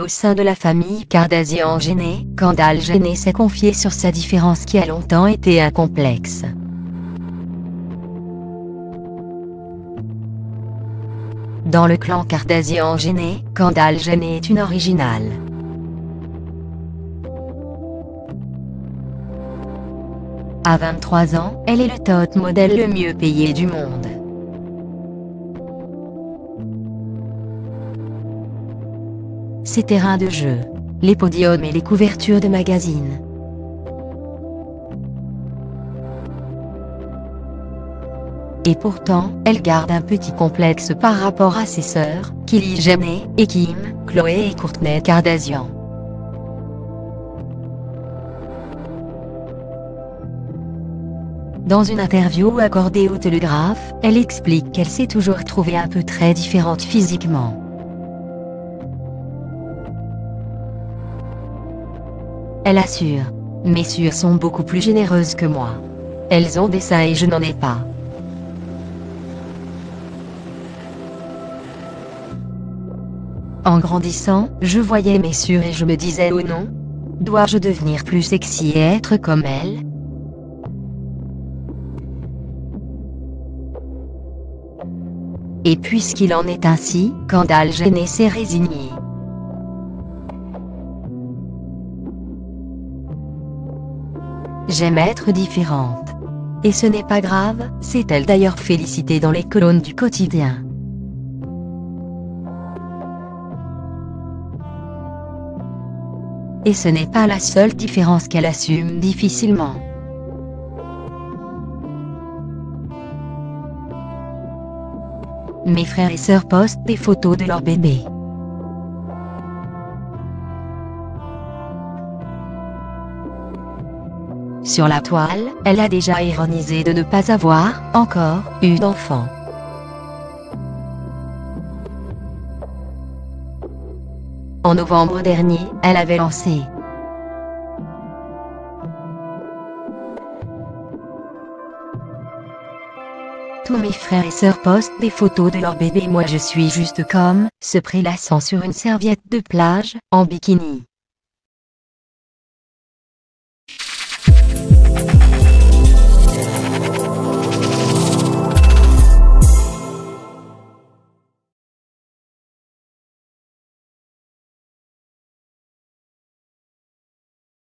au sein de la famille Kardashian Jenner, Kendall Jenner s'est confié sur sa différence qui a longtemps été un complexe. Dans le clan Kardashian Jenner, Kendall Jenner est une originale. À 23 ans, elle est le top modèle le mieux payé du monde. Ses terrains de jeu, les podiums et les couvertures de magazines. Et pourtant, elle garde un petit complexe par rapport à ses sœurs, Kylie Jenner, et Kim, Chloé et Kourtney Kardashian. Dans une interview accordée au Telegraph, elle explique qu'elle s'est toujours trouvée un peu très différente physiquement. Elle assure. Mes sœurs sont beaucoup plus généreuses que moi. Elles ont des seins et je n'en ai pas. En grandissant, je voyais mes sœurs et je me disais oh non Dois-je devenir plus sexy et être comme elles? Et puisqu'il en est ainsi, Kendall Jenner s'est résigné. J'aime être différente. Et ce n'est pas grave, s'est-elle d'ailleurs félicitée dans les colonnes du quotidien. Et ce n'est pas la seule différence qu'elle assume difficilement. Mes frères et sœurs postent des photos de leur bébé. Sur la toile, elle a déjà ironisé de ne pas avoir, encore, eu d'enfant. En novembre dernier, elle avait lancé Tous mes frères et sœurs postent des photos de leur bébé moi je suis juste comme, se prélassant sur une serviette de plage, en bikini.